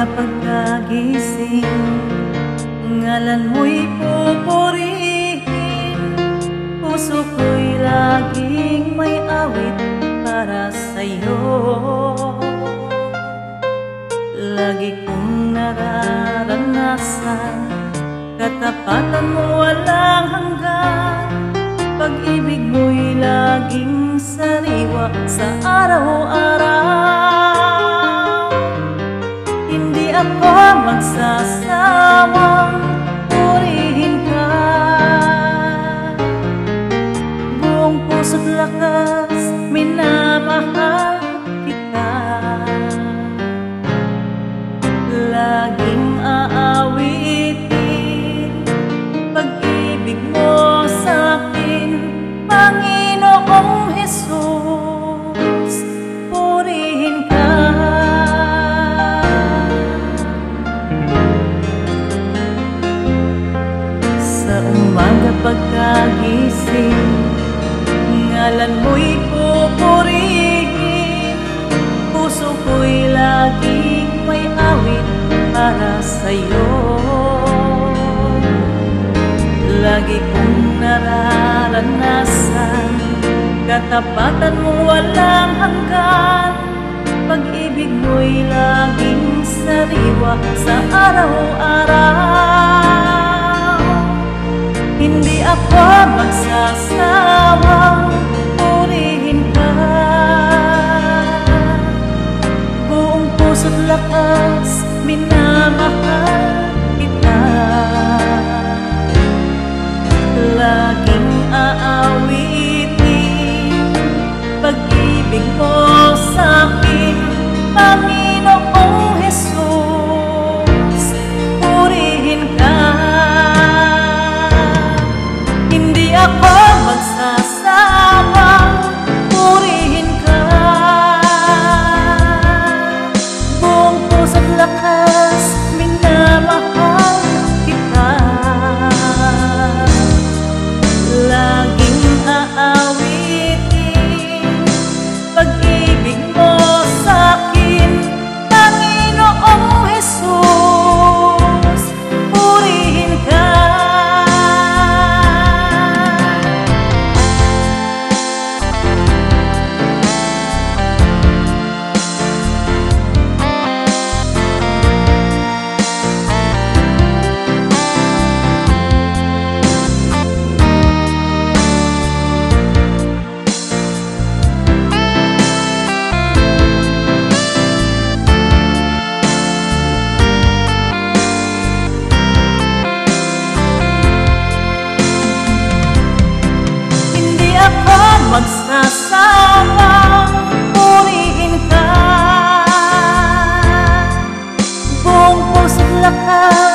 Sa umaga pagkagising Ngalan mo'y pupurihin. Puso ko'y laging may awit para sa'yo. Lagi kong nararanasan Katapatan mo walang hanggan. Pag-ibig mo'y laging sariwa sa araw-araw Ngalan mo'y pupurihin Puso ko'y laging may awit para sa'yo. Lagi kong nararanasan Katapatan mo walang hanggan. Pag-ibig mo'y laging sariwa sa araw-araw. Hindi ako magsasawang lakas minamahal magsasawang purihin ka. Buong pusot lakas